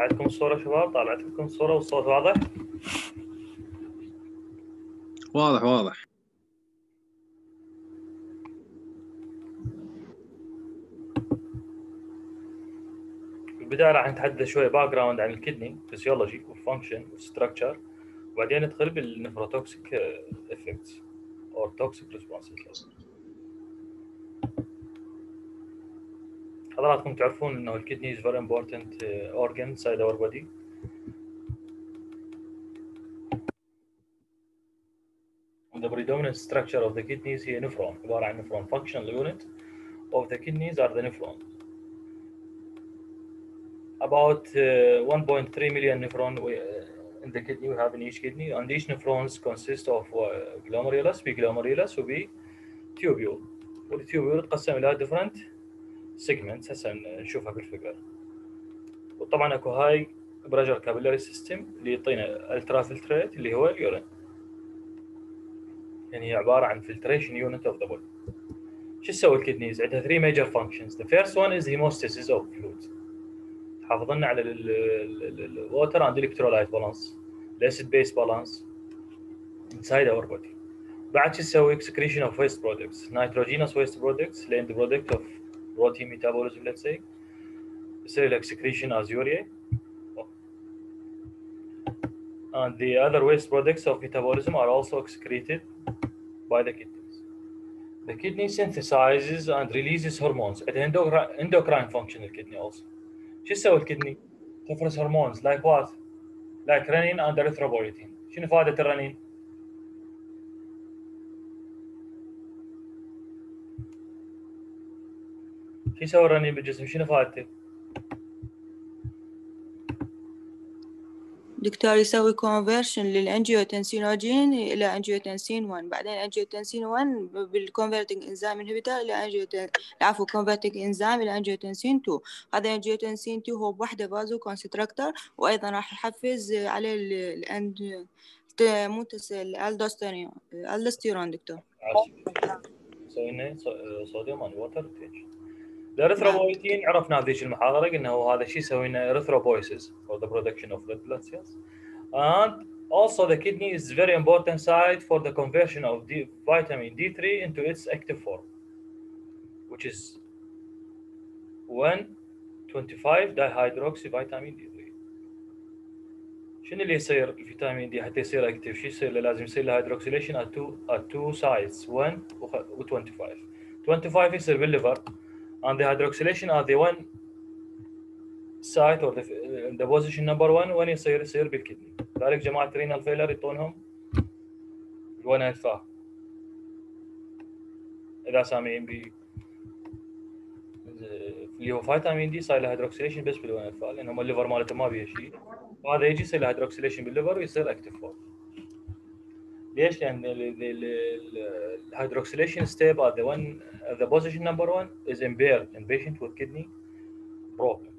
عندكم الصورة شباب طالعت لكم الصورة والصوت واضح؟ واضح واضح. البداية راح نتحدث شوية background عن ال kidney physiology وال function وال structure وبعدين ندخل بال nephrotoxic effects أو toxic responses حضراتكم تعرفون انه الكدني is very important uh, organ inside our body the predominant structure of the kidneys هي nephron عبارة عن nephron functional unit of the kidneys are the nephrons about uh, 1.3 million nephron we, uh, in the kidney we have in each kidney and each nephrons consist of uh, glomerulus بglomerulus وب tubule والتيوبيول تقسم إلى different segment هسه نشوفها بال figure وطبعا أكو high pressure capillary system اللي يعطينا ultrafiltrate اللي هو ال urine. يعني هي عبارة عن filtration unit of the blood شو تسوي ال kidneys؟ عندها 3 major functions the first one is homeostasis of fluid تحافظ لنا على ال water and electrolyte balance ال acid base balance انسايد اور بودي بعد شو تسوي؟ اكسكريشن اوف ويست برودكتس نيتروجينوس ويست برودكتس لاند برودكت اوف of protein metabolism let's say يصير لك secretion as urea and the other waste products of metabolism are also excreted by the kidneys. The kidney synthesizes and releases hormones. At endocrine, endocrine function الكدني also. شو تسوي الكدني؟ تفرز hormones like what? Like renin and erythropoietin. شنو فائدة الرنين؟ شو يسوي الرنين بالجسم؟ شنو فائدته؟ دكتور يسوي conversion لل angiotensinogen إلى angiotensin 1 بعدين angiotensin 1 بال converting enzyme inhibitor إلى angioten عفوا converting enzyme إلى angiotensin 2 هذا angiotensin 2 هو بوحده vasoconstrictor وأيضا راح يحفز عليه ال end مو ال aldosterone aldosterone دكتور سوينا sodium water retention. الارثرو بويتين نعم. عرفنا ذيك المحاضرة قلنا هو هذا الشيء يسوينا erythropoiesis for the production of red blood cells and also the kidney is very important site for the conversion of the vitamin D 3 into its active form which is 125 dihydroxy vitamin D3 شنو اللي يصير ال vitamin D حتى يصير active شو يصير لازم يصير ال hydroxylation at two at two 1 و 25 25 يصير بال liver. And the hydroxylation are the one site or the, the position number one when يصير يصير بال kidney لذلك جماعة renal failure يعطونهم ال one alpha اذا سامعين ب اللي هو vitamin D صاير له hydroxylation بس بال one alpha لأن هم ال liver مالته ما بيه شيء وهذا يجي يصير له hydroxylation بال liver ويصير active form ليش؟ لان الهيدروكسيليشن ستيب at the one at the position number one is impaired in patient with kidney problem.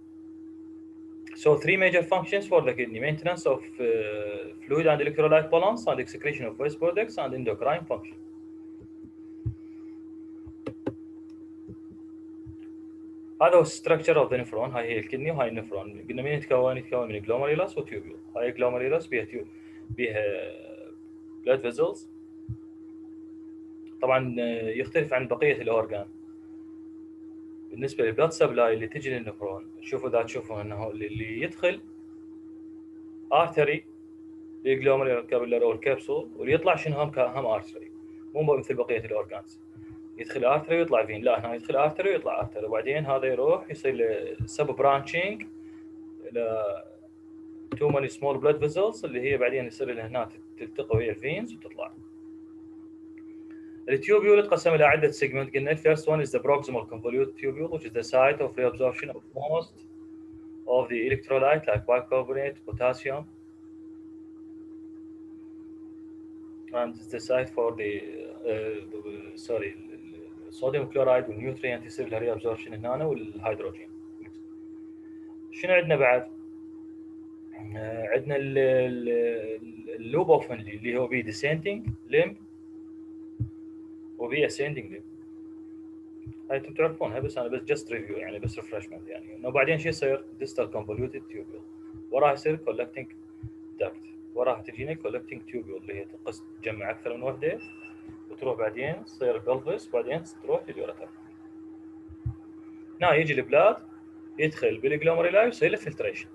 So three major functions for the kidney: maintenance of uh, fluid and electrolyte balance, and excretion of waste products, and endocrine function. هذا هو structure of the nephron هاي هي الكدني وهاي النفرون قلنا من يتكون يتكون من glomerulus وتيوبيول هاي glomerulus بيها تيو بيها blood vessels. طبعا يختلف عن بقية ال organ بالنسبة لل blood supply اللي تجي للنفرون شوفوا اذا تشوفوا إنه اللي يدخل artery لل glomerular capillary أو الكبسول واللي يطلع شنو؟ هم هم artery مو مثل بقية ال organs يدخل artery ويطلع vein؟ لا هنا يدخل artery ويطلع artery وبعدين هذا يروح يصير sub branching to many small blood vessels اللي هي بعدين يصير لها هنا تلتقي ويا ال veins وتطلع ال tubule تقسم إلى عده segment قلنا ال first one is the proximal convolute tubule which is the site of reabsorption of most of the electrolyte like bicarbonate, potassium and the site for the uh, sorry sodium chloride والنيوترينت يصير لها reabsorption هنا والهيدروجين شنو عندنا بعد؟ عندنا اللوب اوف اللي هو بي descending limb وبي ascending limb هاي أنتم تعرفونها بس أنا بس just review يعني بس refreshment يعني إنه بعدين شو يصير؟ distal convoluted tubule وراها يصير collecting duct وراها تجينا collecting tubule اللي هي تقص تجمع أكثر من وحدة وتروح بعدين تصير pelvis وبعدين تروح لل ureter هنا يجي ال blood يدخل بال glomeruli ويصير له filtration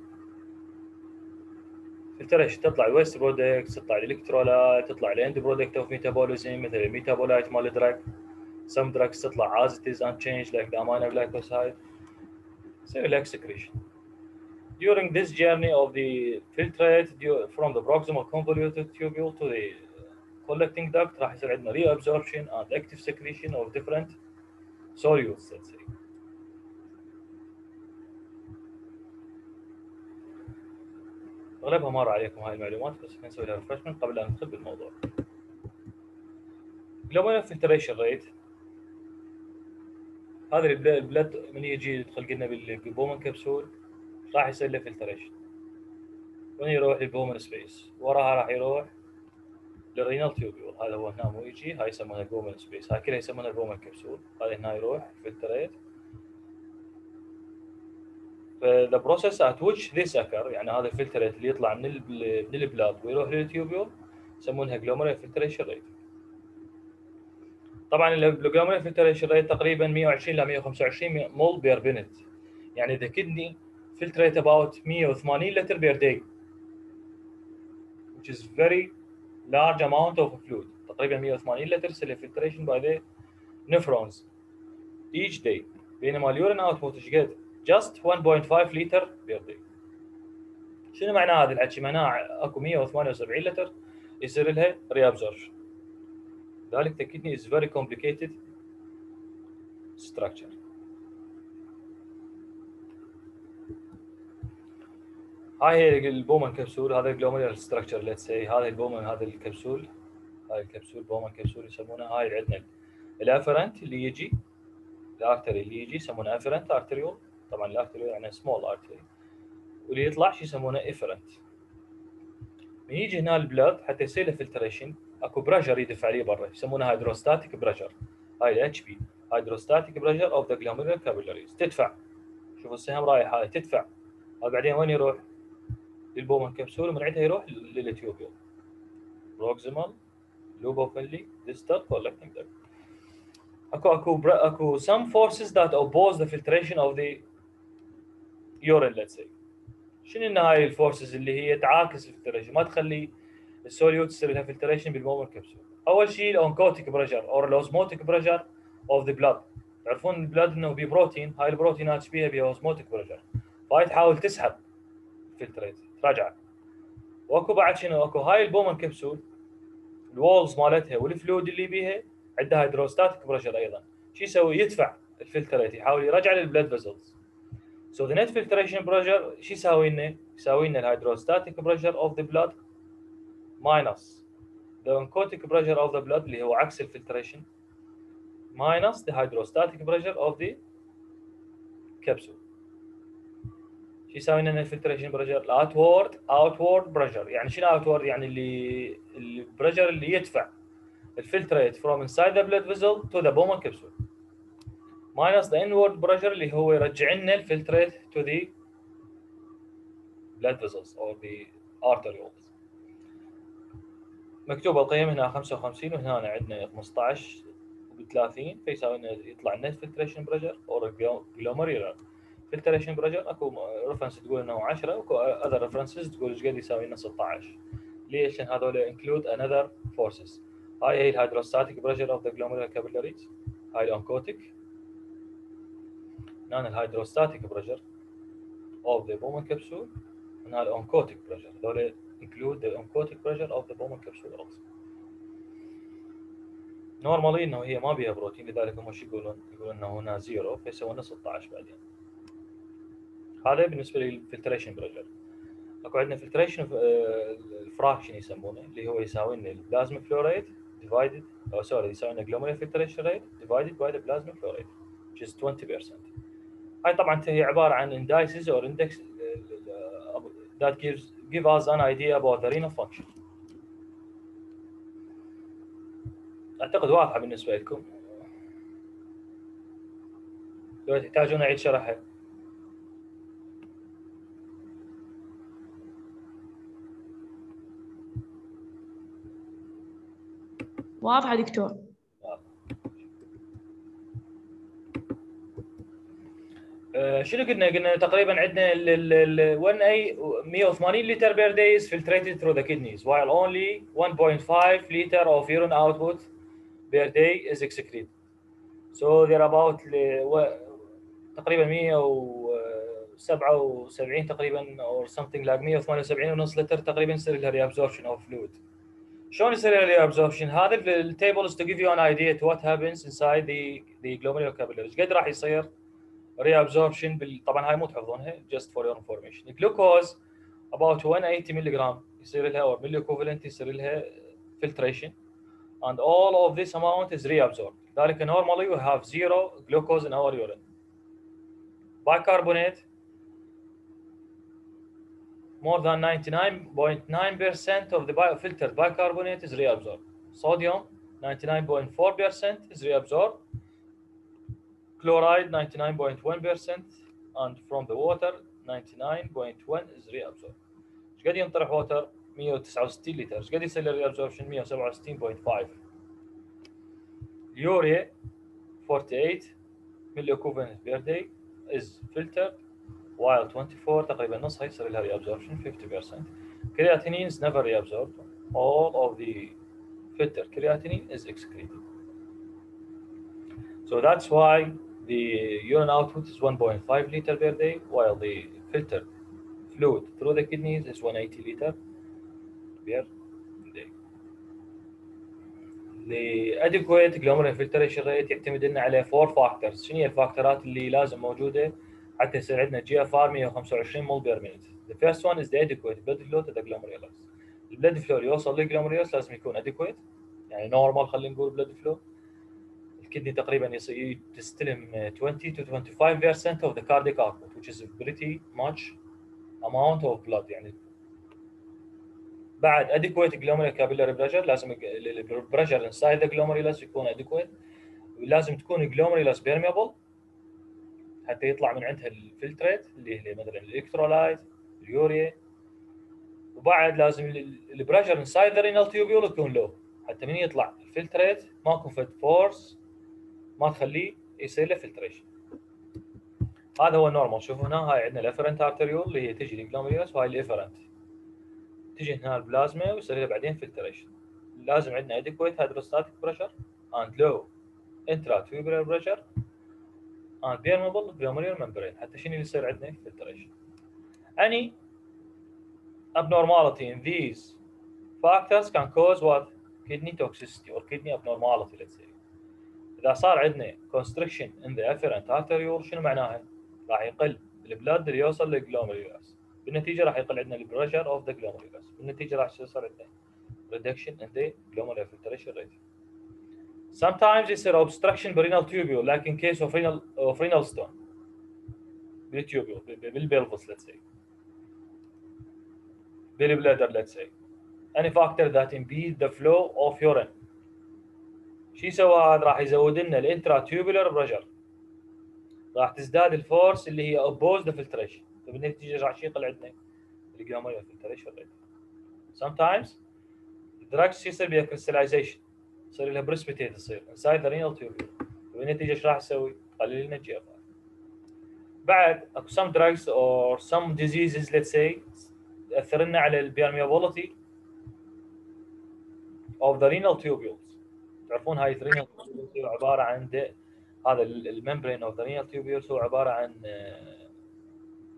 ال filtration تطلع ال waste product تطلع ال electrolyte تطلع ال end product of metabolism مثل ال metabolite مال ال drug some drugs تطلع as it is unchanged like the aminoglycoside يصير لك secretion during this journey of the filtrate from the proximal convoluted tubule to the collecting duct راح يصير عندنا reabsorption and active secretion of different solutes let's say. أغلبها مر عليكم هاي المعلومات بس نسوي لها refreshment قبل ان ندخل بالموضوع. glomerular filtration rate. هذا ال blood من يجي يدخل قلنا بال Bowman capsule راح يصير له filtration وين يروح لل Bowman space وراها راح يروح لل renal tubule هذا هو هنا مو يجي هاي يسمونها ال Bowman space هاي كلها يسمونها ال Bowman capsule هذا هنا يروح filtrate فthe process at which this occur يعني هذا ال filtrate اللي يطلع من من ال blood ويروح لل tubule يسمونها glomerular filtration rate طبعا ال glomerular filtration rate تقريبا 120 ل 125 ml per minute يعني the kidney filtrate about 180 لتر per day which is very large amount of fluid. تقريبا 180 لتر يصير filtration by the nephrons each day. بينما ال urine output إيش قد؟ Just 1.5 لتر per day شنو معنى هذا الحكي؟ معناه أكو 178 لتر يصير لها reabsorption ذلك the kidney is very complicated structure. هاي هي ال Bowman capsule هذا ال glomerular structure let's see هذا ال Bowman هذا الكبسول. هاي ال capsule Bowman capsule يسمونها هاي عندنا ال afferent اللي يجي ال artery اللي يجي يسمونه afferent arteriole طبعا ال arteriole يعني small artery واللي يطلع شو يسمونه؟ efferent. من يجي هنا ال blood حتى يصير له filtration أكو pressure يدفع عليه برا. يسمونه hydrostatic pressure. هاي ال HP hydrostatic pressure of the glomerular capillaries تدفع. شوفوا السهم رايح هاي تدفع. بعدين وين يروح؟ لل Bowman capsule ومن عندها يروح لل tubule proximal loop of Henle distal collecting. duct اكو اكو أكو some forces that oppose the filtration of the let's say. شنو هاي ال forces اللي هي تعاكس ال filtration ما تخلي ال solute تصير لها filtration بال Bowman capsule أول شيء ال oncotic pressure أو ال osmotic pressure of the blood تعرفون ال blood إنه بيه بروتين هاي البروتينات بيها بيها osmotic pressure فهاي تحاول تسحب filtrate تراجع وأكو بعد شنو؟ أكو هاي ال Bowman capsule ال walls مالتها وال fluid اللي بيها عندها hydrostatic pressure أيضا. شو يسوي؟ يدفع ال filtrate يحاول يرجع لل blood vessels so the net filtration pressure شو يساوي لنا؟ يساوي لنا ال hydrostatic pressure of the blood minus the oncotic pressure of the blood اللي هو عكس ال filtration minus the hydrostatic pressure of the capsule شو يساوي لنا ال filtration pressure؟ ال outward outward pressure يعني شنو outward؟ يعني اللي ال pressure اللي يدفع ال filtrate from inside the blood vessel to the Bowman capsule minus the inward pressure اللي هو يرجع لنا ال filtrate to the blood vessels or the arterioles مكتوبه القيم هنا 55 وهنا عندنا 15 ب 30 فيساوي لنا يطلع لنا ال filtration pressure or glomerular filtration pressure أكو reference تقول إنه 10 وأكو other references تقول إيش قد يساوي لنا 16 ليش؟ لأن هذول include other forces هاي هي ال hydrostatic pressure of the glomerular capillaries هاي ال oncotic هنا ال hydrostatic pressure of the Bowman capsule هنا ال oncotic pressure هذول include the oncotic pressure of the Bowman capsule also. normally إنه هي ما بيها بروتين لذلك هم شو يقولون؟ يقولون إنه هنا zero فيسوون 16 بعدين. هذا بالنسبة لل filtration pressure. أكو عندنا filtration ال fraction يسمونه اللي هو يساوي لنا ال plasma flow rate divided أو sorry يساوي لنا glomerular filtration rate divided by the plasma flow rate which is 20%. هاي طبعا هي عبارة عن indices or index that gives give us an idea about renal function. أعتقد واضحة بالنسبة لكم. لو تحتاجون أعيد شرحها واضحة دكتور شنو قلنا؟ قلنا تقريبا عندنا ال ال ال 180 180 لتر per day is filtrated through the kidneys while only 1.5 لتر of urine output per day is excreted. So there about تقريبا 177 تقريبا أو something like 178 ونص لتر تقريبا يصير لها reabsorption of fluid. شلون يصير لها reabsorption؟ هذا ال table to give you an idea to what happens inside the glomerular capillaries قد راح يصير reabsorption بال... طبعا هاي مو تحفظونها just for your information. الجلوكوز about 180 ملغ يصير لها or milli equivalent يصير لها filtration and all of this amount is reabsorbed. ذلك normally we have zero glucose in our urine. Bicarbonate more than 99.9% of the bio- filtered bicarbonate is reabsorbed. Sodium 99.4% is reabsorbed. Chloride 99.1% and from the water 99.1 is reabsorbed. ايش قد ينطرح ووتر 169 لتر ايش قد يصير له reabsorption 167.5 اليوريا 48 milli equivalent per day is filtered while 24 تقريبا نصها يصير لها reabsorption 50% creatinine is never reabsorbed all of the filtered creatinine is excreted so that's why the urine output is 1.5 liter per day while the filtered fluid through the kidneys is 180 liter per day The adequate glomerular filtration rate يعتمد لنا على four factors شنو هي ال factorات اللي لازم موجوده حتى يصير عندنا GFR 125 ml per minute. The first one is the adequate blood flow to the glomerulus. flow اللي يوصل لل glomerulus لازم يكون adequate يعني normal خلينا نقول blood flow. ال kidney تقريبا تستلم 20 to 25% of the cardiac output which is pretty much amount of blood يعني. بعد adequate glomerular capillary pressure لازم ال pressure inside the glomerulus يكون adequate. ولازم تكون glomerulus permeable حتى يطلع من عندها ال filtrate اللي هي مثلا ال electrolyte اليوريا. وبعد لازم ال pressure inside the renal tubule يكون low حتى من يطلع ال filtrate ماكو فد force ما تخليه يصير له filtration هذا هو ال normal شوفوا هنا هاي عندنا ال afferent arteriole اللي هي تجي لل glomerulus وهاي ال afferent تجي هنا البلازما ويصير لها بعدين filtration لازم عندنا adequate hydrostatic pressure and low intratubular pressure and permeable glomerular membrane. حتى شنو اللي يصير عندنا؟ filtration. Any abnormality in these factors can cause what? Kidney toxicity or kidney abnormality let's say. اذا صار عندنا constriction in the afferent arteriole شنو معناها؟ راح يقل البلاد اللي يوصل للجلوميرولس بالنتيجه راح يقل عندنا البريشر اوف ذا جلوميرولس بالنتيجه راح يصير عندنا reduction in the glomerular filtration rate Sometimes it's an obstruction renal tubule, like in case of renal of renal stone. بال tubule بال pelvis let's say. بال bladder let's say. Any factor that impede the flow of urine. شو يسوي هذا؟ راح يزود لنا ال intratubular pressure. راح تزداد ال force اللي هي oppose the filtration. فبالنتيجه راح يقل عندنا ال glomerular filtration rate. Sometimes drugs يصير بها crystallization. يصير لها precipitate تصير inside the renal tubule وبالنتيجه إيش راح تسوي؟ تقلل لنا ال G بعد اكو some drugs or some diseases let's say تاثر لنا على ال permeability of the renal tubules تعرفون هاي ال renal هو عبارة عن هذا ال membrane of the renal tubules هو عبارة عن آه،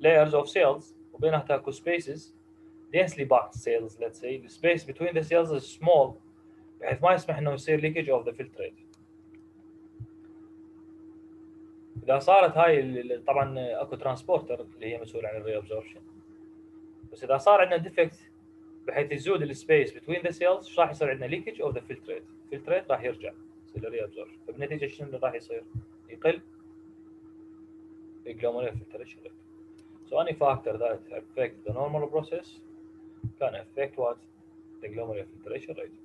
layers of cells وبينها اكو spaces densely packed cells let's say. The space between the cells is small بحيث ما يسمح إنه يصير leakage of the filtrate إذا صارت هاي طبعا أكو transporter اللي هي مسؤول عن ال reabsorption بس إذا صار عندنا defect بحيث يزود ال space between the cells إيش راح يصير عندنا leakage of the filtrate ال filtrate راح يرجع يصير absorption فبالنتيجه شنو اللي راح يصير؟ يقل ال glomerular filtration rate. So any factor that affect the normal process can affect what? The glomerular filtration rate.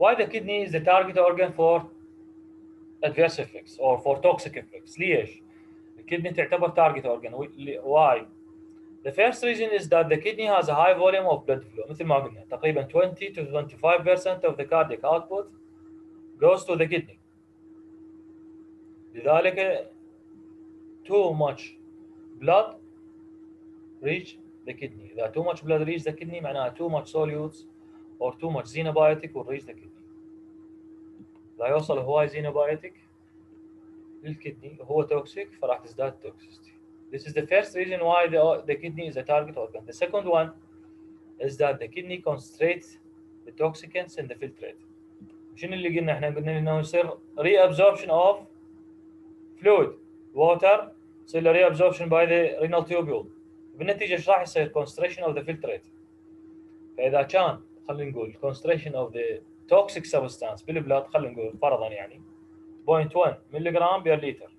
why the kidney is the target organ for adverse effects or for toxic effects ليش الكدني تعتبر target organ why the first reason is that the kidney has a high volume of blood flow مثل ما قلنا تقريبا 20 to 25% of the cardiac output goes to the kidney لذلك too much blood reach the kidney إذا too much blood reach the kidney معناها too much solutes or too much xenobiotic will reach the kidney إذا يوصل هواي xenobiotic للكدني هو توكسيك فراح تزداد toxicity This is the first reason why the, the kidney is a target organ. The second one is that the kidney concentrates the toxicants in the filtrate. شنو اللي قلنا إحنا قلنا انه يصير reabsorption of fluid water يصير له reabsorption by the renal tubule بالنتيجه إيش راح يصير concentration of the filtrate فاذا كان خلينا نقول concentration of the toxic substance بالبلاد خلينا نقول فرضا يعني 0.1 ملي جرام بير لتر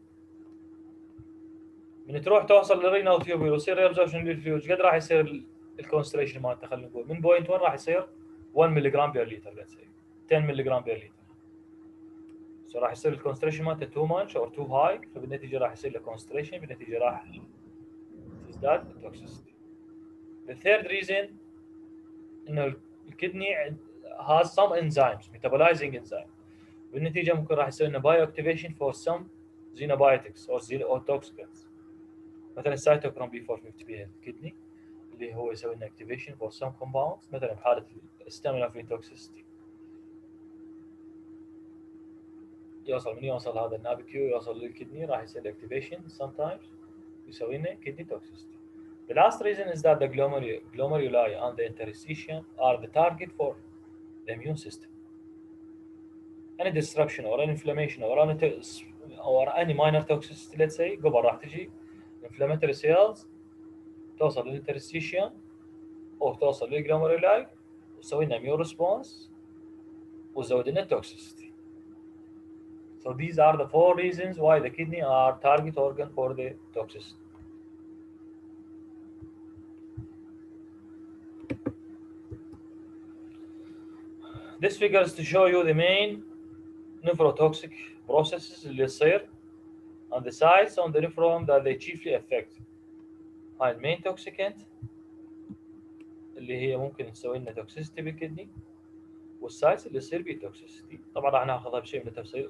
من تروح توصل لل renal tubule ويصير reabsorption لل fluid قد راح يصير ال concentration مالته؟ خلينا نقول من 0.1 راح يصير 1 ملي جرام بير لتر let's say. 10 ملي جرام بير لتر راح يصير ال concentration مالته too much أو too high فبالنتيجة راح يصير له concentration بالنتيجة راح تزداد ال toxicity The reason إنه ال kidney has some enzymes metabolizing enzyme بالنتيجة ممكن راح يصير لنا bioactivation for some xenobiotics or or toxicants مثلا ال cytochrome P450 بال kidney اللي هو يسوي لنا activation for some compounds مثلا بحالة ال acetaminophen toxicity يوصل من يوصل هذا ال NAPQI يوصل لل kidney راح يصير activation sometimes يسوي لنا kidney toxicity. The last reason is that the glomeruli and the interstitium are the target for the immune system. Any disruption or any inflammation or any or any minor toxicity let's say قبل راح تجي inflammatory cells توصل للانترستيشيوم او توصل للجلوميرولاي وتسوي لنا immune response وتزود لنا toxicity. So these are the four reasons why the kidney are target organ for the toxicity. This figure is to show you the main nephrotoxic processes اللي تصير on the sites on the nephron that they chiefly affect. هاي ال main toxicant اللي هي ممكن تسوي لنا toxicity بال kidney وال sites اللي يصير بيه toxicity. طبعا راح ناخذها بشيء من التفصيل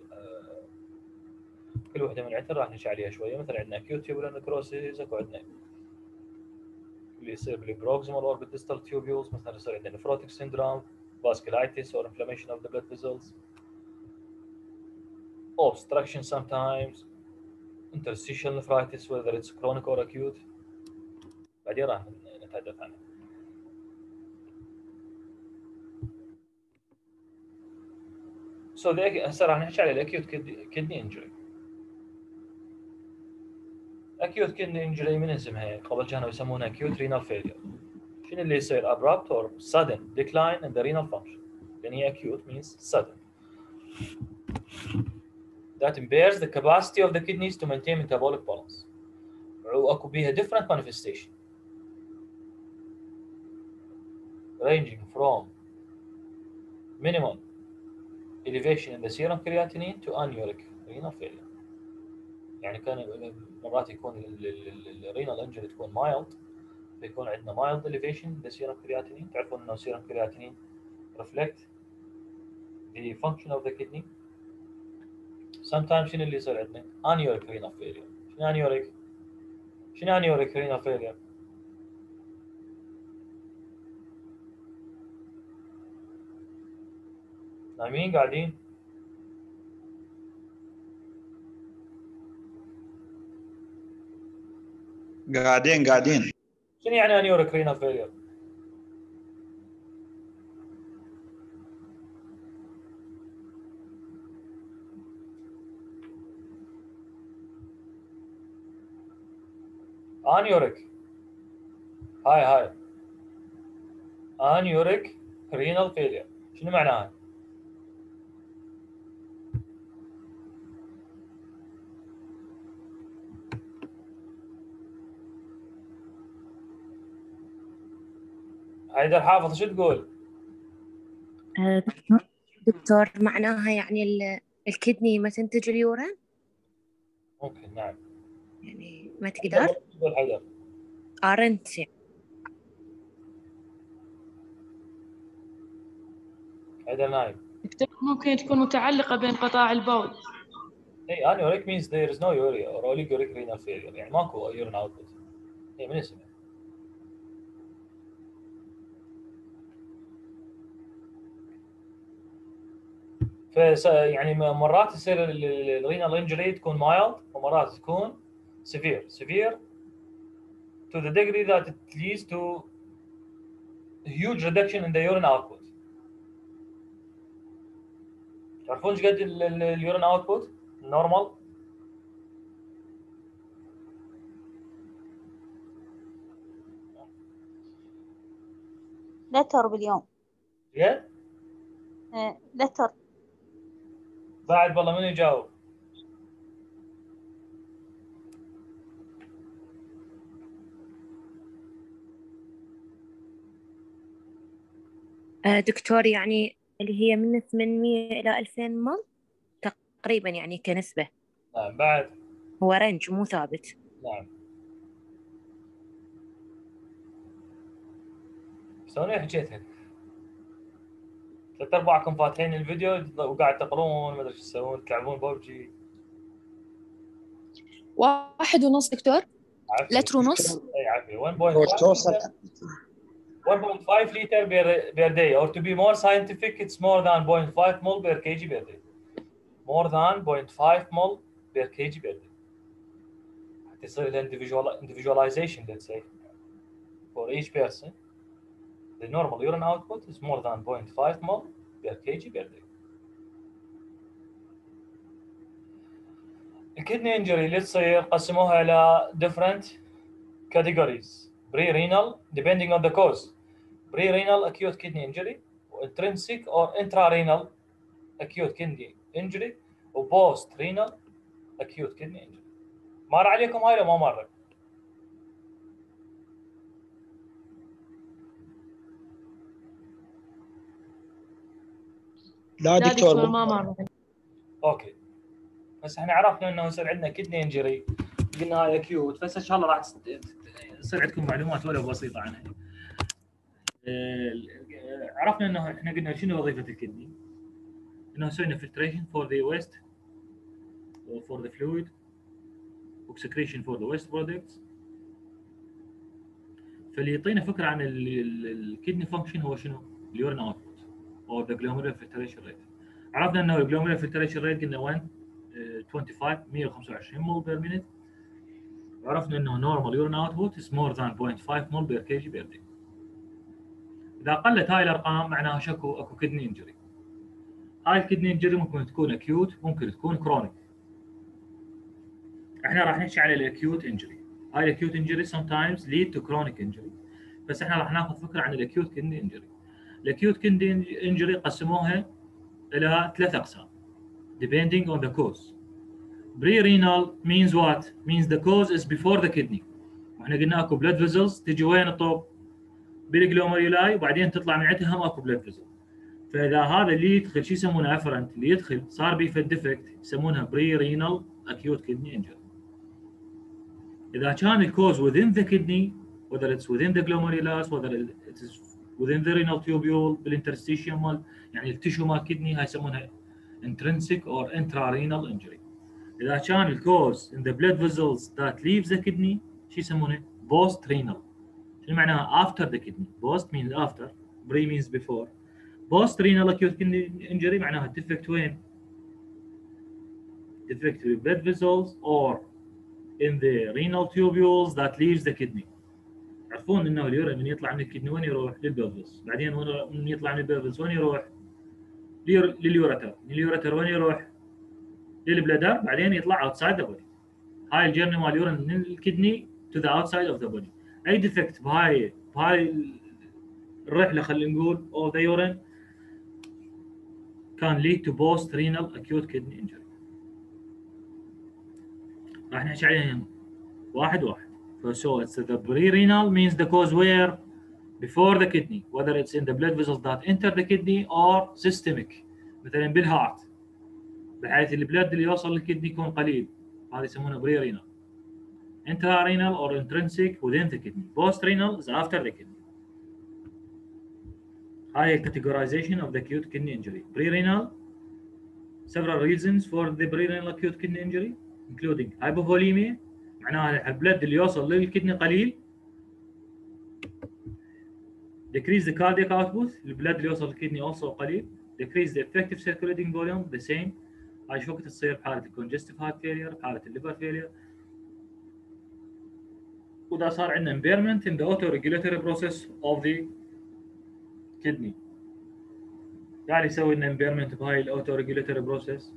كل وحدة من عندنا راح نمشي عليها شوية مثلا عندنا acute tubular necrosis أكو عندنا اللي يصير بالبروكسيمال اور tubules مثلا يصير عندنا nephrotic syndrome vasculitis or inflammation of the blood vessels obstruction sometimes interstitial nephritis whether it's chronic or acute بعدين راح نتحدث عنها So the هسه راح نحكي على الاكيوت كدني انجري اكيوت كدني انجري من اسمها قبل كانوا يسمونها acute renal failure شنو اللي يصير abrupt or sudden decline in the renal function لأن acute means sudden that impairs the capacity of the kidneys to maintain metabolic balance واكو بيها different manifestation ranging from minimum elevation in the serum creatinine to anuric renal failure يعني كان مرات يكون الرينال انجري تكون مايلد فيكون عندنا مايلد elevation in the serum creatinine تعرفون انه serum creatinine reflect the function of the kidney sometimes شنو اللي يصير عندنا؟ anuric renal failure شنو anuric شنو anuric renal failure نايمين قاعدين؟ قاعدين قاعدين. شنو يعني anuric renal failure؟ anuric هاي هاي. anuric renal failure شنو معناها؟ حيدر حافظ شو تقول؟ دكتور معناها يعني ال- ال kidney ما تنتج ال urine ممكن نعم. يعني ما تقدر؟ يقول حيدر أرنت يعني. حيدر نايم. دكتور ممكن تكون متعلقة بين قطاع البول. اي anuric means there is no urine or oliguric renal failure. يعني ماكو urine output. هي من اسمها فس يعني م- مرات يصير ال renal injury تكون mild ومرات تكون severe. Severe to the degree that it leads to huge reduction in the urine output. تعرفون إيش قد ال urine output normal لتر باليوم. قد آه، لتر بعد والله من يجاوب؟ دكتور يعني اللي هي من 800 إلى 2000 مل تقريبا يعني كنسبة. نعم بعد. هو رينج مو ثابت. نعم. شلون حكيتها؟ ثلاث ارباعكم فاتحين الفيديو وقاعد تقرون ما أدري إيش تسوون تلعبون ببجي. واحد ونص دكتور. لتر ونص؟ اي عافيه هو 1.5 توصل 1.5 liter per, per day or to be more scientific it's more than 0.5 mol per kg per day more than 0.5 mol per kg per day حتى يصير له individual, individualization let's say for each person the normal urine output is more than 0.5 mol per kg per day الكدني انجري اللي تصير قسموها الى different categories pre-renal depending on the cause pre-renal acute kidney injury intrinsic or intrarenal acute kidney injury و post renal acute kidney injury. مر عليكم هاي ولا ما مر؟ لا دكتور ما مر okay. بس إحنا عرفنا إنه يصير عندنا kidney injury قلنا هاي acute بس إن شاء الله راح يصير عندكم معلومات ولو بسيطة عنها. آه، عرفنا إنه إحنا قلنا شنو وظيفة ال kidney؟ إنه سوينا filtration for the waste for the fluid و excretion for the waste products فاللي يعطينا فكرة عن ال kidney function هو شنو؟ ال urine output أو the glomerular filtration rate. عرفنا إنه ال glomerular filtration rate قلنا وين؟ 25 125 مل per minute عرفنا إنه normal urine output is more than 0.5 مل per kg per day إذا قلت هاي الارقام معناها شكو أكو kidney injury هاي ال kidney injury ممكن تكون acute ممكن تكون chronic إحنا راح نحكي على ال acute injury هاي ال acute injury sometimes lead to chronic injury بس إحنا راح ناخذ فكرة عن ال acute kidney injury ال acute kidney injury قسموها إلى ثلاث أقسام depending on the cause. Pre-renal means what? Means the cause is before the kidney. وإحنا قلنا أكو blood vessels تجي وين الطوب؟ بال glomeruli وبعدين تطلع من عندها هم اكو blood vessel. فاذا هذا اللي يدخل شو يسمونه afferent اللي يدخل صار بيه فد defect يسمونها pre-renal acute kidney injury. اذا كان ال cause within the kidney whether it's within the glomerulus whether it is within the renal tubule بال interstitium مال يعني ال tissue مال kidney هاي يسمونها intrinsic or intrarenal injury. إذا كان الكوز in the blood vessels that leaves the kidney شو يسمونه؟ post renal. شنو معناها after the kidney؟ post means after, pre means before. post renal acute kidney injury معناها defect وين؟ defect with blood vessels or in the renal tubules that leaves the kidney. تعرفون إنه اليورين من يطلع من الكدني وين يروح؟ للبلفس، بعدين من يطلع من البلفس وين يروح؟ ليور- لل ureter، من ال ureter وين يروح؟ لل bladder بعدين يطلع outside the body. هاي ال journey مال ال urine من ال kidney to the outside of the body. اي defect بهاي بهاي الرحله خلينا نقول أو the urine كان lead to post renal acute kidney injury. راح نحكي عليهم واحد واحد. So it's the pre-renal means the cause where before the kidney, whether it's in the blood vessels that enter the kidney or systemic. مثلا بالهارت بحيث البلد اللي يوصل للكدني يكون قليل هذا يسمونه بري رينال intrarenal or intrinsic within the kidney post renal is after the kidney هاي categorization of the acute kidney injury pre-renal several reasons for the pre-renal acute kidney injury including hypovolemia معناها البلد اللي يوصل للكدني قليل decrease the cardiac output البلد اللي يوصل للكدني also قليل decrease the effective circulating volume the same هاي شو وقت تصير بحاله الكونجستيف هارت فيلير بحاله الليفر فيلير وإذا صار عندنا impairment in the auto-regulatory process of the kidney. يعني يسوي لنا impairment بهاي ال auto-regulatory process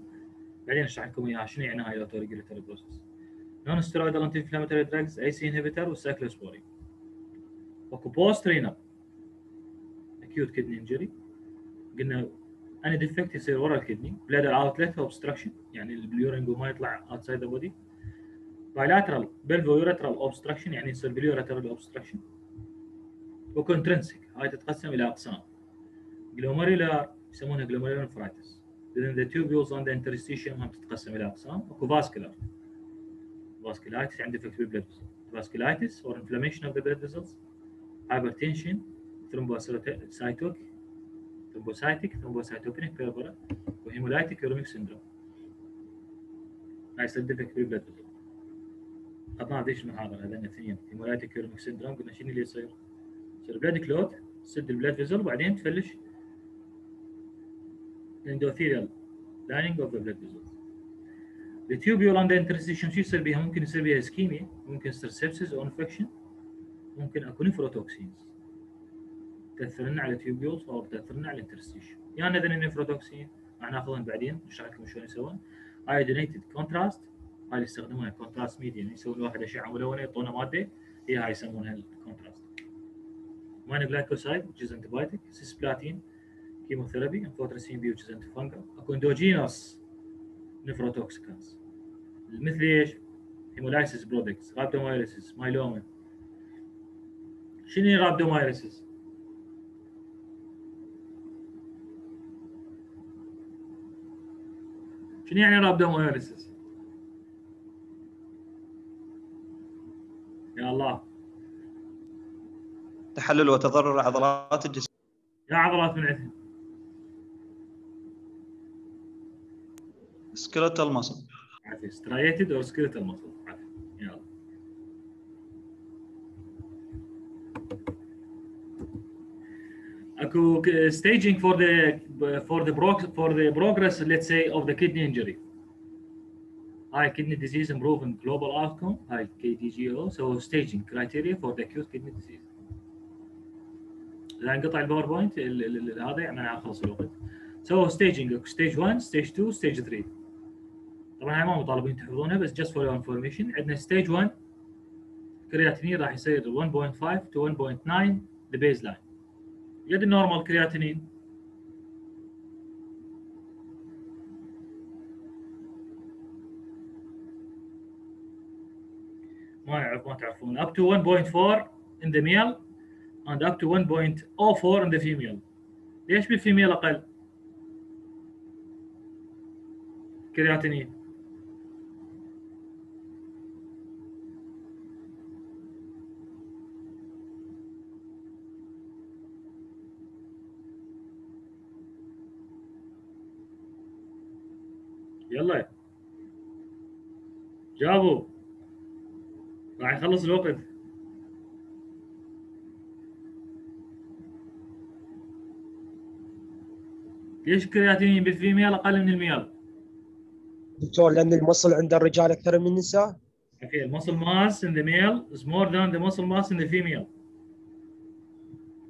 بعدين أشرح لكم إياها شنو يعني هاي ال auto-regulatory process non-steroidal anti-inflammatory drugs ACE inhibitor وال cyclosporine أكو post renal acute kidney injury قلنا any defect يصير ورا ال kidney bladder outlet obstruction يعني ال urine ما يطلع outside the body bilateral pelviureteral obstruction يعني يصير pelviureteral obstruction و intrinsic هاي تتقسم إلى أقسام. glomerular يسمونها glomerular nephritis within the tubules on the interstitium هم تتقسم إلى أقسام. أكو vascular vasculitis يعني defect بال blood vasculitis or inflammation of the blood vessels. Hypertension. Thrombocytic thrombocytic. Thrombocytopenic purpura و hemolytic uremic syndrome هاي يصير defect بال blood vessels. اخذناها ذيك المحاضره هذين الاثنين hemolytic uremic syndrome قلنا شنو اللي يصير؟ يصير blood clot تسد ال blood vessel وبعدين تفلش. ال endothelial lining of the blood vessel ال tubule and interstitium شو يصير بيها؟ ممكن يصير بيها ischemia ممكن يصير sepsis أو infection ممكن أكو nephrotoxins تاثر لنا على ال tubules أو تاثر لنا على ال interstitium يعني إذا ال nephrotoxin راح نأخذهم بعدين نشرح لكم شلون يسوون. iodinated contrast هاي اللي يستخدمونها contrast media يسوون واحد اشعه ملونه يعطونا ماده هي هاي يسمونها ال contrast aminoglycoside which is antibiotic cisplatin chemotherapy amphotericin B which is antifungal اكو endogenous nephrotoxicants مثل إيش؟ hemolysis products rhabdomyolysis myeloma شنو rhabdomyolysis؟ شنو يعني rhabdomyolysis؟ يا الله. تحلل وتضرر عضلات الجسم. يا عضلات من عندهم skeletal muscle عافية striated أو skeletal muscle عافية يلا. اكو staging for the for the for the progress let's say of the kidney injury. هاي kidney disease improving global outcome هاي KDIGO so staging criteria for the acute kidney disease. إذا انقطع ال PowerPoint ال- ال- ال- هذا يعني معناها خلص الوقت. so staging stage 1 stage 2 stage 3 طبعا هاي ما مطالبين تحفظونها بس just for your information عندنا stage 1 كرياتينين راح يصير 1.5 to 1.9 the baseline. قد ال normal creatinine ما يعرف ما تعرفون. Up to 1.4 in the male and up to 1.04 in the female. ليش بالفيميل أقل؟ كرياتينين يلا. جابوا راح يخلص الوقت ليش creatinine بال female أقل من ال male؟ دكتور لأن ال muscle عند الرجال أكثر من النساء؟ okay ال muscle mass in the male is more than the muscle mass in the female.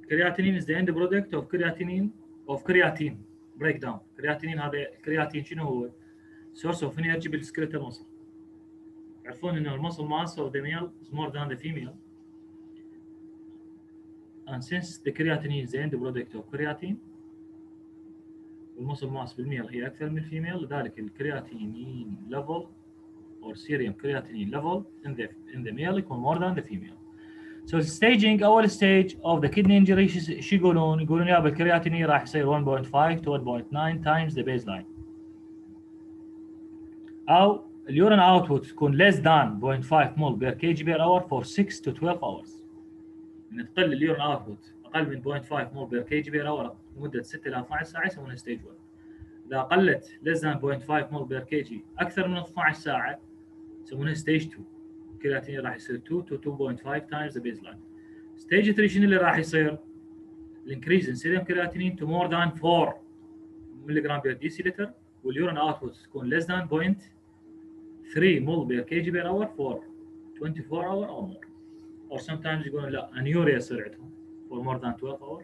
creatinine is the end product of creatinine of creatine breakdown creatinine هذا كرياتين شنو هو؟ source of energy بال skeletal muscle. تعرفون انه ال muscle mass of the male is more than the female. And since the creatinine is the end product of creatine وال muscle mass بال male هي أكثر من ال female لذلك ال creatinine level or serum creatinine level in the in the male يكون more than the female. so staging اول stage of the kidney injury شو يقولون؟ يقولون يا بالكرياتينين راح يصير 1.5 to 1.9 times the baseline أو ال urine output تكون less than 0.5 ml per kg per hour for 6 to 12 hours ان تقل ال urine output أقل من 0.5 ml per kg per hour لمدة 6 إلى 12 ساعه يسمونها stage 1 إذا قلت less than 0.5 ml per kg أكثر من 12 ساعه يسمونها stage 2 كرياتين راح يصير 2 to 2.5 times the baseline stage 3 شنو اللي راح يصير؟ ال increase in serum creatinine to more than 4 mg per per deciliter وال urine تكون less than 0.5 3 ml per kg per hour for 24 hour or more or sometimes يقولون لا anuria سرعتهم for more than 12 hour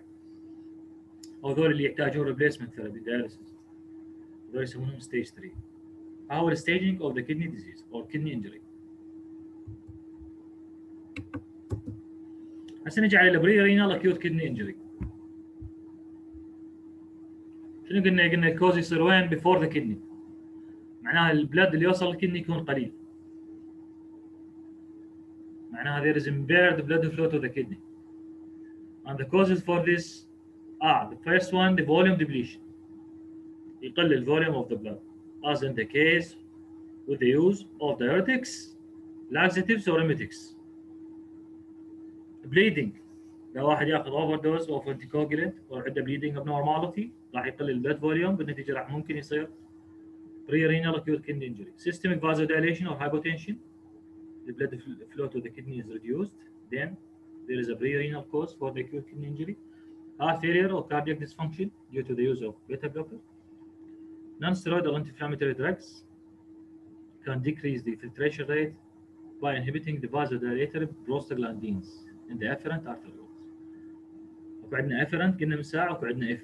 أو ذول اللي يحتاجون replacement therapy dialysis ذول يسمونهم stage 3 our staging of the kidney disease or kidney injury هسه نجي على ال prerenal acute kidney injury شنو قلنا قلنا ال cause يصير وين before the kidney معناها ال blood اللي يوصل لل kidney يكون قليل معناها there is impaired blood flow to the kidney and the causes for this are the first one the volume depletion يقل الفوليوم of the blood as in the case with the use of diuretics laxatives or emetics bleeding لو واحد ياخذ اوفر دوز اوف انتيكوجولانت وعنده bleeding abnormality راح يقل البلد فوليوم بالنتيجه راح ممكن يصير pre-renal acute kidney injury systemic vasodilation or hypotension the blood flow to the kidney is reduced then there is a pre-renal cause for the acute kidney injury heart failure or cardiac dysfunction due to the use of beta blocker non-steroidal anti-inflammatory drugs can decrease the filtration rate by inhibiting the vasodilatory prostaglandins in the afferent arterioles. وعندنا afferent قلنا من ساعه وعندنا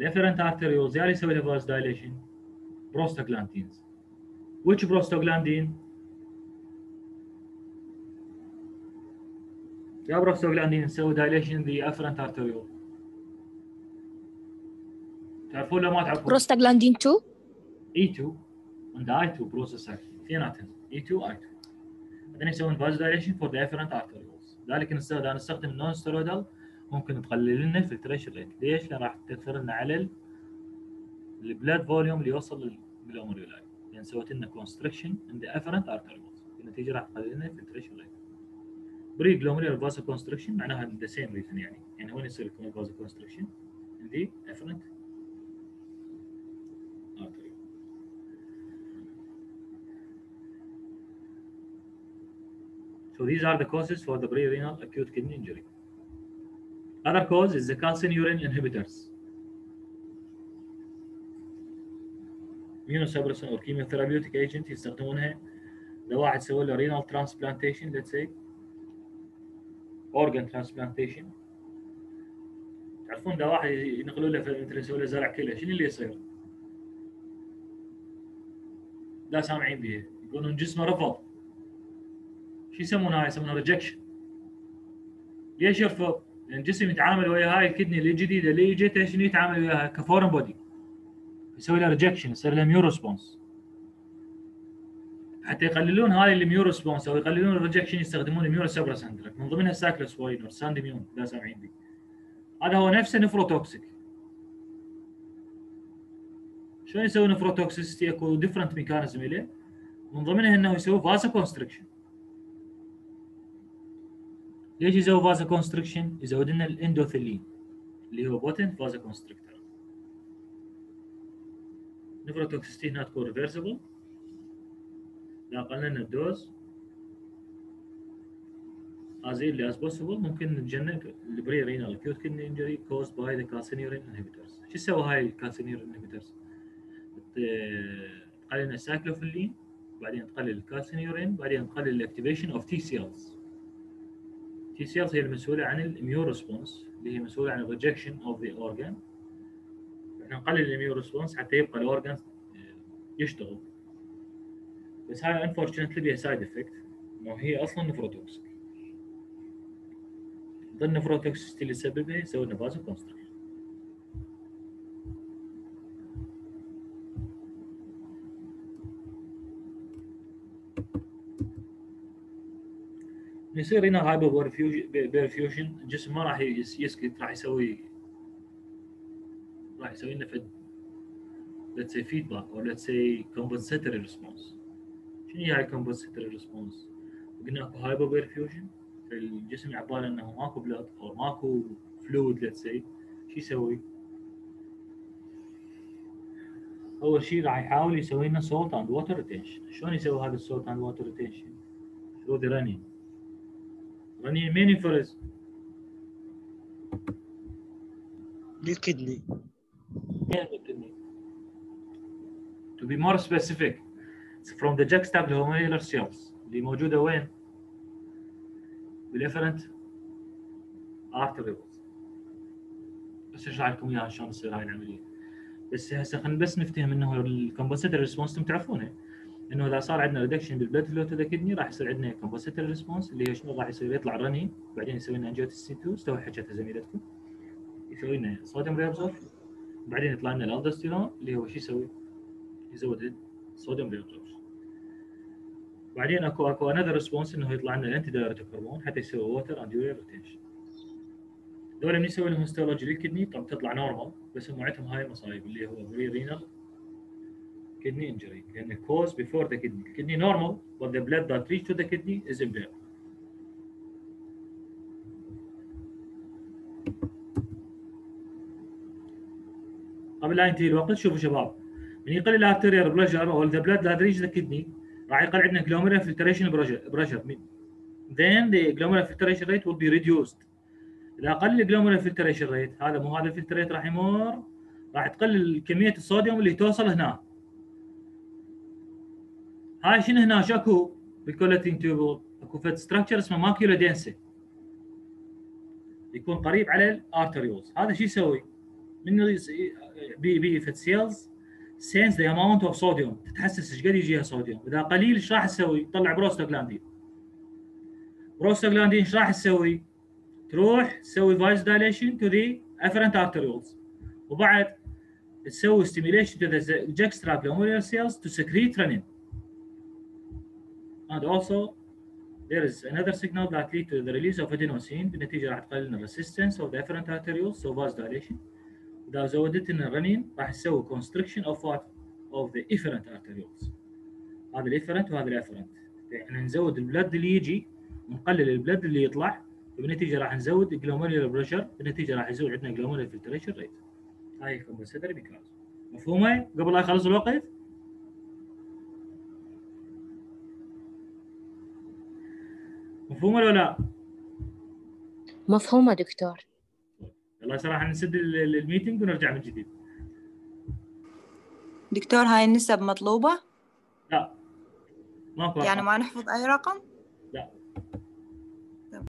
الافرنت arterioles يا اللي يسوي لها vasodilation prostaglandins. Which prostaglandin? يا prostaglandin يسوي dilation the afferent arteriole. تعرفون ولا ما تعرفون؟ بروستاجلاندين 2 E2 and I2 process اثنيناتهم E2 I2 بعدين يسوون vasodilation for the afferent arterioles ذلك نستخدم نستخدم non-steroidal ممكن تقلل لنا ال filtration rate ليش؟ لأن راح تأثر لنا على ال blood volume اللي يوصل لل glomeruli لأن سويت لنا constriction the afferent arterioles. بالنتيجة راح تقلل لنا ال filtration rate pre-glomerular vasoconstriction معناها the same reason يعني. يعني وين يصير ال vasoconstriction afferent arteriole So these are the causes for the pre-renal acute kidney injury. Other cause is the calcineurin inhibitors. immunosuppressant or chemotherapeutic agent يستخدمونها لو واحد سوى له renal transplantation let's say organ transplantation تعرفون ده واحد ينقلوا له مثل يسوي له زرع كلى شنو اللي يصير؟ لا سامعين به يقولون جسمه رفض شو يسمونها؟ يسمونها rejection ليش يرفض؟ الجسم يتعامل ويا هاي ال kidney الجديده اللي اجته شنو يتعامل وياها؟ ك foreign body. يسوي لها rejection يصير لها immune response حتى يقللون هاي ال immune response أو يقللون ال rejection يستخدمون ال immunosuppressant من ضمنها cyclosporine Sandimmune لا سامعين بي. هذا هو نفسه nephrotoxic شلون يسوي nephrotoxicity أكو different mechanism له من ضمنها إنه يسوي vasoconstriction ليش يسوي vasoconstriction؟ يزود لنا ال endothelin اللي هو potent vasoconstrictor nephrotoxicity هنا تكون reversible اذا قللنا ال dose. As early as possible. ممكن نتجنب ال pre-renal acute kidney injury caused by the calcineurin inhibitors. شو يسوي هاي ال calcineurin inhibitors؟ تقلل ال cyclophilin بعدين تقلل ال calcineurin بعدين تقلل ال activation of T cells T cells هي المسؤولة عن ال immune response اللي هي مسؤولة عن ال rejection of the organ إحنا نقلل ال immune response حتى يبقى ال organ يشتغل. بس هاي unfortunately بيها side effect إنه هي أصلا nephrotoxic ضمن ال nephrotoxicity اللي يسببها يسوي لنا vasoconstriction يصير هنا hypoperfusion الجسم ما راح يس- يسكت راح يسوي راح يسوي لنا فد let's say feedback or let's say compensatory response شنو هي هاي compensatory response؟ قلنا أكو hypoperfusion الجسم عباله إنه ماكو blood أو ماكو fluid let's say شو يسوي؟ أول شيء راح يحاول يسوي لنا salt and water retention شلون يسوي هذا ال salt and water retention؟ through the renin منين ينفرز؟ لل kidney منين ال kidney؟ To be more specific it's from the juxtaglomerular cells اللي موجودة وين؟ بال afferent arterioles بس اشرح لكم إياها شلون تصير هاي العملية بس هسه خلينا بس نفتهم إنه ال compensatory response أنتم تعرفونه إنه إذا صار عندنا reduction بال blood flow to the kidney راح يصير عندنا compensatory response اللي هي شنو؟ راح يصير يطلع رنين بعدين يسوي لنا angiotensin 2 هستوا حكتها زميلتكم يسوي لنا sodium reabsorption بعدين يطلع لنا الالدوستيرون اللي هو شو يسوي؟ يزود ال sodium reabsorption بعدين اكو أكو another response إنه يطلع لنا ال antidiuretic hormone حتى يسوي water and urea retention دول من يسوي لهم histology لل kidney طب تطلع normal بس هم عندهم هاي المصايب اللي هو pre-renal kidney injury لأن cause before the kidney kidney normal but the blood that reach to the kidney is impaired قبل لا ينتهي الوقت شوفوا شباب من يقل الارتيريال بريشر أو ذا بلاد that reach the kidney راح يقل عندنا glomerular filtration pressure then the glomerular filtration rate will be reduced اذا قل الجلوميرال فلتريشن ريت هذا مو هذا الفلتريت راح يمر راح تقلل كميه الصوديوم اللي توصل هنا هاي شنو هنا؟ شو اكو بال convoluted tubule اكو فد structure اسمه macula densa يكون قريب على ال arterioles هذا شو يسوي؟ من بي بي فد cells sense the amount of sodium تتحسس إيش قد يجيها صوديوم إذا قليل إيش راح تسوي؟ تطلع prostaglandin prostaglandin إيش راح تسوي؟ تروح تسوي فايز دايليشن تو ذا افرنت ارتريولز وبعد تسوي stimulation to the juxtaglomerular cells to secrete renin. And also there is another signal that lead to the release of adenosine. بالنتيجه راح تقلل الريسيستنس of the afferent arterioles so vasodilation اذا زودت لنا الرنين راح تسوي constriction of what? Of the efferent arterioles. هذا الافرنت وهذا الافرنت إحنا نزود ال blood اللي يجي ونقلل ال blood اللي يطلع. بالنتيجة راح نزود ال glomerular pressure بالنتيجة راح يزود عندنا glomerular filtration rate هاي compensatory mechanism مفهومه قبل لا يخلص الوقت؟ مفهومه ولا لا؟ مفهومة دكتور. يلا صراحة نسد ال- ال- ال meeting ونرجع من جديد. دكتور هاي النسب مطلوبة؟ لا. ماكو يعني. ما نحفظ أي رقم؟